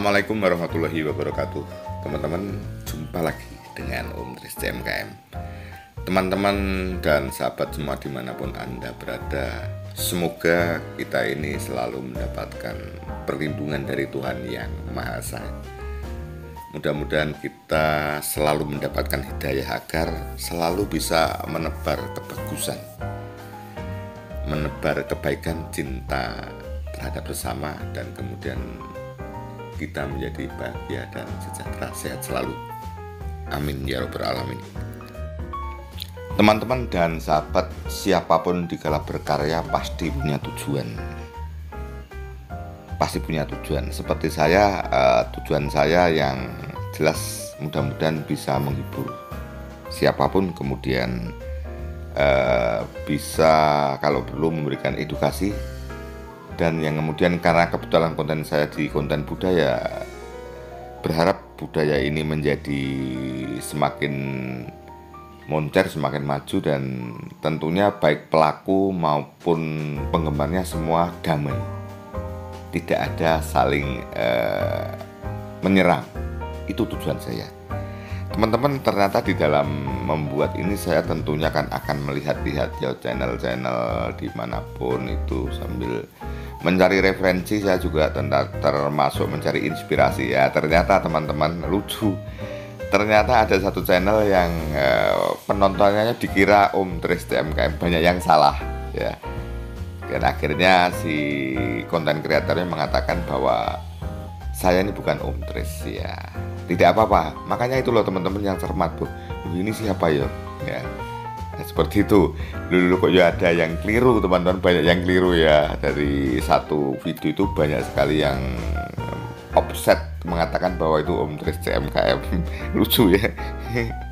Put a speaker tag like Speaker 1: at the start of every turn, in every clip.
Speaker 1: Assalamualaikum warahmatullahi wabarakatuh. Teman-teman jumpa lagi dengan Om Tris CMKM Teman-teman dan sahabat semua di mana pun Anda berada Semoga kita ini selalu mendapatkan perlindungan dari Tuhan yang Maha Esa. Mudah-mudahan kita selalu mendapatkan hidayah agar selalu bisa menebar kebagusan Menebar kebaikan cinta terhadap bersama dan kemudian kita menjadi bahagia dan sejahtera sehat selalu. Amin ya robbal alamin. Teman-teman dan sahabat siapa pun di kala berkarya pasti punya tujuan. Pasti punya tujuan. Seperti saya, uh, tujuan saya yang jelas mudah-mudahan bisa menghibur siapa pun kemudian uh, bisa kalau perlu memberikan edukasi dan yang kemudian karena kebetulan konten saya di konten budaya berharap budaya ini menjadi semakin moncer semakin maju dan tentunya baik pelaku maupun penggemarnya semua damai. Tidak ada saling uh, menyerang. Itu tujuan saya. Teman-teman ternyata di dalam membuat ini saya tentunya kan akan melihat-lihat ya channel-channel di mana pun itu sambil mencari referensi saya juga termasuk mencari inspirasi. Ya ternyata teman-teman lucu. Ternyata ada satu channel yang uh, penontonnya dikira Om Tris TMKM banyak yang salah ya. Dan akhirnya si konten kreatornya mengatakan bahwa saya ini bukan Om Tris ya. Tidak apa-apa. Makanya itu loh teman-teman yang cermat tuh ini siapa ya ya seperti itu. Dulu kok ya ada yang keliru, teman-teman banyak yang keliru ya. Dari satu video itu banyak sekali yang offset mengatakan bahwa itu Om Tris CMKM. Lucu ya.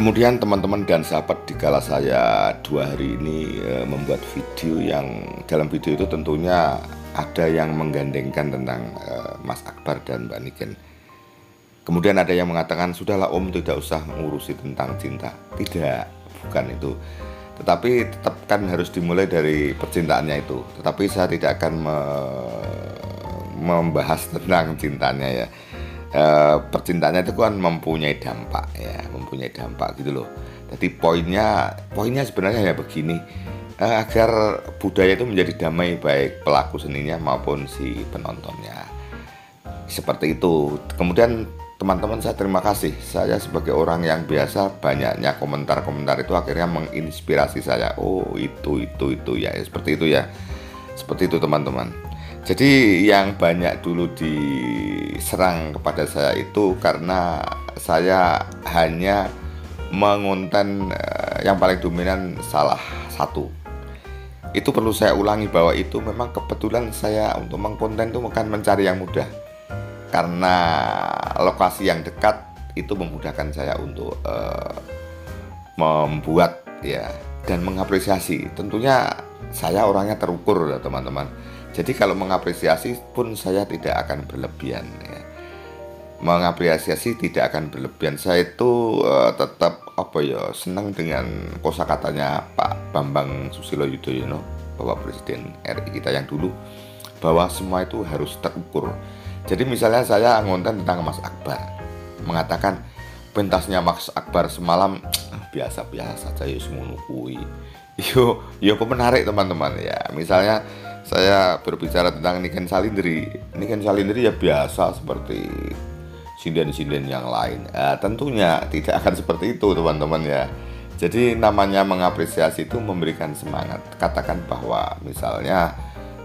Speaker 1: Kemudian teman-teman dan sahabat di kala saya dua hari ini e, membuat video yang dalam video itu tentunya ada yang menggandengkan tentang e, Mas Akbar dan Mbak Niken. Kemudian ada yang mengatakan sudahlah Om tidak usah mengurusi tentang cinta. Tidak, bukan itu. Tetapi tetap kan harus dimulai dari percintaannya itu. Tetapi saya tidak akan me membahas tentang cintanya ya uh, percintaannya itu kan mempunyai dampak ya mempunyai dampak gitu loh jadi poinnya poinnya sebenarnya ya begini uh, agar budaya itu menjadi damai baik pelaku seninya maupun si penontonnya. Seperti itu. Kemudian teman-teman saya terima kasih. Saya sebagai orang yang biasa banyaknya komentar-komentar itu akhirnya menginspirasi saya. Oh itu itu itu ya seperti itu ya. Seperti itu teman-teman. Jadi yang banyak dulu diserang kepada saya itu karena saya hanya mengonten eh, yang paling dominan salah satu. Itu perlu saya ulangi bahwa itu memang kebetulan saya untuk mengkonten itu bukan mencari yang mudah. Karena lokasi yang dekat itu memudahkan saya untuk uh, membuat ya dan mengapresiasi. Tentunya saya orangnya terukur ya teman-teman jadi kalau mengapresiasi pun saya tidak akan berlebihan ya. Mengapresiasi tidak akan berlebihan. Saya itu uh, tetap apa ya senang dengan kosakatanya Pak Bambang Susilo Yudhoyono, Bapak Presiden RI kita yang dulu bahwa semua itu harus terukur. Jadi misalnya saya ngonten tentang Mas Akbar mengatakan pentasnya Mas Akbar semalam biasa-biasa saja ya semua nukui. Yo, yo menarik teman-teman ya. Misalnya saya berbicara tentang Niken Salindri Niken Salindri ya biasa seperti sinden-sinden yang lain. Ya, tentunya tidak akan seperti itu teman-teman ya. Jadi namanya mengapresiasi itu memberikan semangat. Katakan bahwa misalnya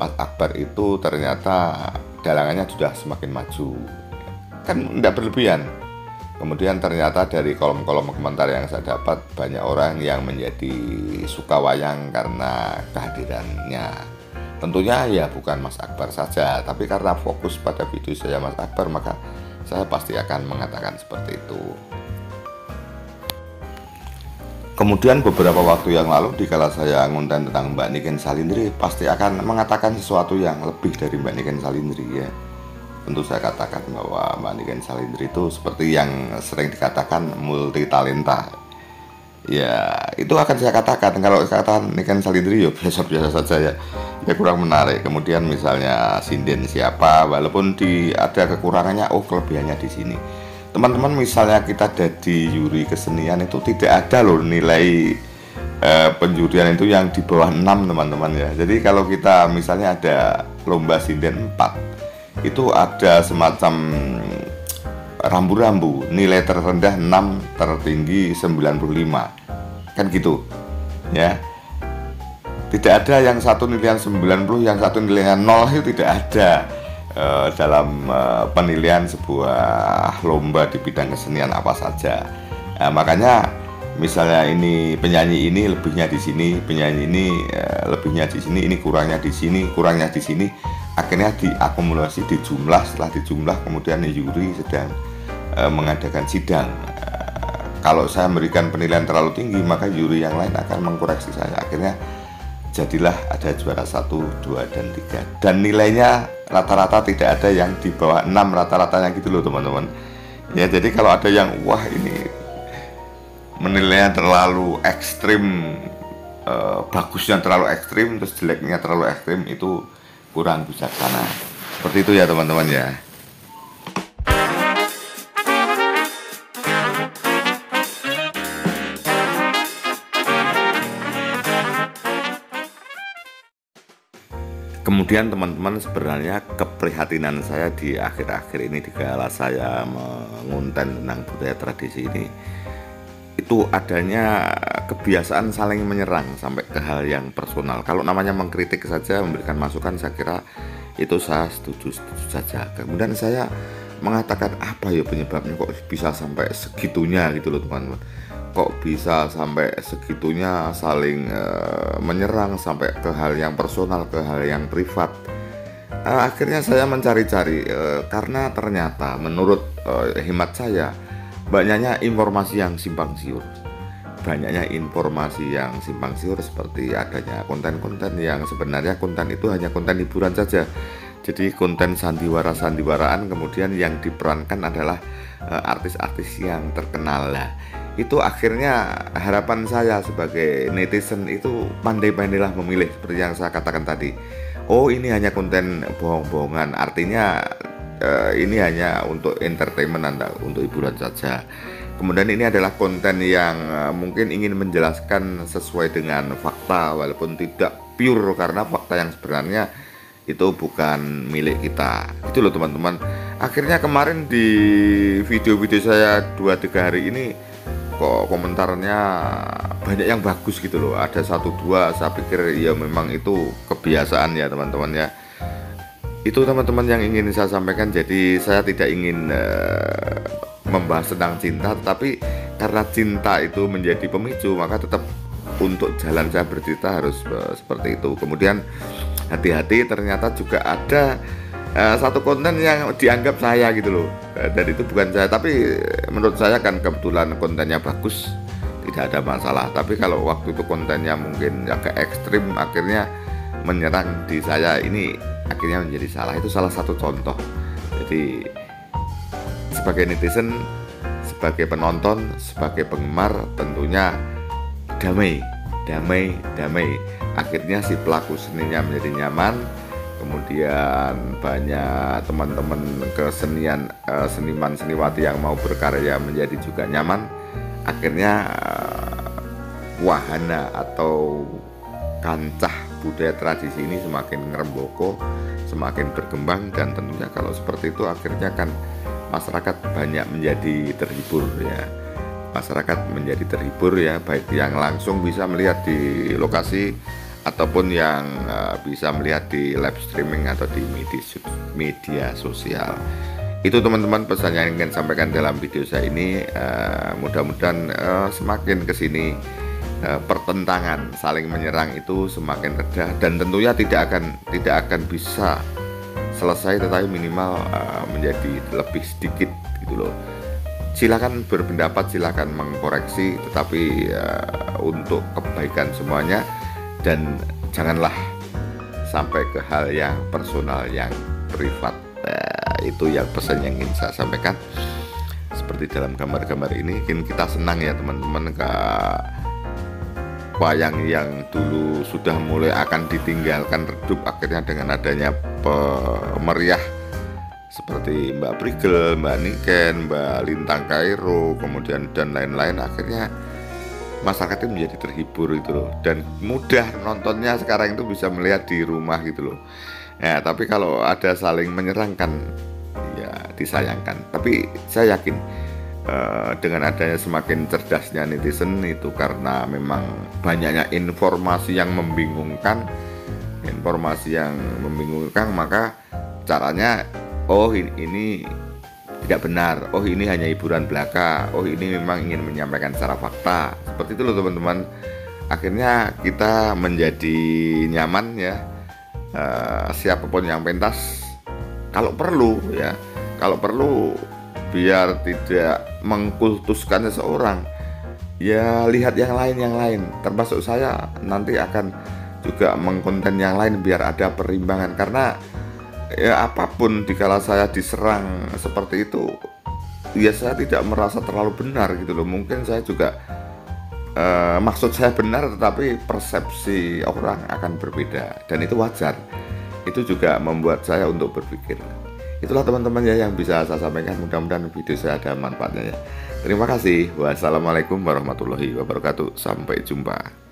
Speaker 1: Mas Akbar itu ternyata dalangannya sudah semakin maju. Kan tidak berlebihan. Kemudian ternyata dari kolom-kolom komentar yang saya dapat banyak orang yang menjadi suka wayang karena kehadirannya. Tentunya ya bukan Mas Akbar saja, tapi karena fokus pada video saya Mas Akbar maka saya pasti akan mengatakan seperti itu. Kemudian beberapa waktu yang lalu dikala saya ngonten tentang Mbak Niken Salindri pasti akan mengatakan sesuatu yang lebih dari Mbak Niken Salindri ya. Tentu saya katakan bahwa Mbak Niken Salindri itu seperti yang sering dikatakan multi talenta. Ya itu akan saya katakan. Kalau katakan ikan ya biasa-biasa saja ya. Ya kurang menarik. Kemudian misalnya sinden siapa walaupun di ada kekurangannya oh kelebihannya di sini. Teman-teman misalnya kita jadi juri kesenian itu tidak ada loh nilai eh, penjurian itu yang di bawah 6 teman-teman ya. Jadi kalau kita misalnya ada lomba sinden 4 itu ada semacam rambu-rambu nilai terendah 6 tertinggi 95 kan gitu ya tidak ada yang satu nilai 90 yang satu nilai 0 itu tidak ada uh, dalam uh, penilaian sebuah lomba di bidang kesenian apa saja. Nah, makanya misalnya ini penyanyi ini lebihnya di sini, penyanyi ini uh, lebihnya di sini, ini kurangnya di sini, kurangnya di sini, akhirnya diakumulasi dijumlah, setelah dijumlah kemudian juri sedang uh, mengadakan sidang. Uh, kalau saya memberikan penilaian terlalu tinggi, maka juri yang lain akan mengkoreksi saya. Akhirnya jadilah ada juara satu, dua dan tiga dan nilainya rata-rata tidak ada yang di bawah 6 rata-ratanya gitu loh teman-teman ya jadi kalau ada yang wah ini menilainya terlalu ekstrim eh, bagusnya terlalu ekstrim terus jeleknya terlalu ekstrim itu kurang bijaksana seperti itu ya teman-teman ya Kemudian teman-teman sebenarnya keprihatinan saya di akhir-akhir ini di kala saya mengunten tentang budaya tradisi ini itu adanya kebiasaan saling menyerang sampai ke hal yang personal. Kalau namanya mengkritik saja, memberikan masukan, saya kira itu saya setuju, setuju saja. Kemudian saya mengatakan apa ya penyebabnya? Kok bisa sampai segitunya? Gitu loh teman-teman. Kok bisa sampai segitunya saling uh, menyerang sampai ke hal yang personal ke hal yang privat? Uh, akhirnya saya mencari-cari uh, karena ternyata menurut uh, hemat saya banyaknya informasi yang simpang siur. Banyaknya informasi yang simpang siur seperti adanya konten-konten yang sebenarnya konten itu hanya konten hiburan saja jadi konten sandiwara-sandiwaraan kemudian yang diperankan adalah artis-artis uh, yang terkenal lah itu akhirnya harapan saya sebagai netizen itu pandai-pandailah memilih seperti yang saya katakan tadi. Oh ini hanya konten bohong-bohongan, artinya uh, ini hanya untuk entertainment anda, untuk hiburan saja. Kemudian ini adalah konten yang uh, mungkin ingin menjelaskan sesuai dengan fakta walaupun tidak pure karena fakta yang sebenarnya itu bukan milik kita. Itu loh teman-teman. Akhirnya kemarin di video-video saya 2-3 hari ini kok komentarnya banyak yang bagus gitu loh ada satu dua saya pikir ya memang itu kebiasaan ya teman-teman ya itu teman-teman yang ingin saya sampaikan jadi saya tidak ingin uh, membahas tentang cinta tetapi karena cinta itu menjadi pemicu maka tetap untuk jalan saya bercerita harus uh, seperti itu kemudian hati-hati ternyata juga ada uh, satu konten yang dianggap saya gitu loh. Uh, dan itu bukan saya tapi menurut saya kan kebetulan kontennya bagus tidak ada masalah. Tapi kalau waktu itu kontennya mungkin agak ekstrim akhirnya menyerang di saya ini akhirnya menjadi salah. Itu salah satu contoh. Jadi sebagai netizen sebagai penonton sebagai penggemar tentunya damai damai damai. Akhirnya si pelaku seninya menjadi nyaman. Kemudian banyak teman-teman kesenian uh, seniman seniwati yang mau berkarya menjadi juga nyaman. Akhirnya uh, wahana atau kancah budaya tradisi ini semakin ngeremboko semakin berkembang dan tentunya kalau seperti itu akhirnya kan masyarakat banyak menjadi terhibur ya masyarakat menjadi terhibur ya baik yang langsung bisa melihat di lokasi ataupun yang uh, bisa melihat di live streaming atau di media, media sosial. Itu teman-teman pesan yang ingin sampaikan dalam video saya ini. Uh, mudah-mudahan uh, semakin ke sini uh, pertentangan saling menyerang itu semakin reda dan tentunya tidak akan tidak akan bisa selesai tetapi minimal uh, menjadi lebih sedikit gitu loh silakan berpendapat silakan mengkoreksi tetapi uh, untuk kebaikan semuanya. Dan janganlah sampai ke hal yang personal yang privat. Nah, itu yang pesan yang ingin saya sampaikan. Seperti dalam gambar-gambar ini mungkin kita senang ya teman-teman. Ke wayang yang dulu sudah mulai akan ditinggalkan redup akhirnya dengan adanya pemeriah seperti Mbak Prigel, Mbak Niken, Mbak Lintang Kairo, kemudian dan lain-lain akhirnya masyarakat itu menjadi terhibur itu loh dan mudah nontonnya sekarang itu bisa melihat di rumah gitu loh. Ya, tapi kalau ada saling menyerangkan ya disayangkan. Tapi saya yakin Eh, dengan adanya semakin cerdasnya netizen itu karena memang banyaknya informasi yang membingungkan informasi yang membingungkan maka caranya oh ini, ini tidak benar. Oh ini hanya hiburan belaka. Oh ini memang ingin menyampaikan secara fakta. Seperti itu loh teman-teman. Akhirnya kita menjadi nyaman ya. Uh, siapa pun yang pentas kalau perlu ya. Kalau perlu biar tidak mengkultuskan seseorang. Ya lihat yang lain yang lain. Termasuk saya nanti akan juga mengkonten yang lain biar ada perimbangan. Karena ya apa pun dikala saya diserang seperti itu ya saya tidak merasa terlalu benar gitu loh. Mungkin saya juga eh, maksud saya benar tetapi persepsi orang akan berbeda. Dan itu wajar. Itu juga membuat saya untuk berpikir. Itulah teman-teman ya yang bisa saya sampaikan. Mudah-mudahan video saya ada manfaatnya ya. Terima kasih. Wassalamualaikum warahmatullahi wabarakatuh. Sampai jumpa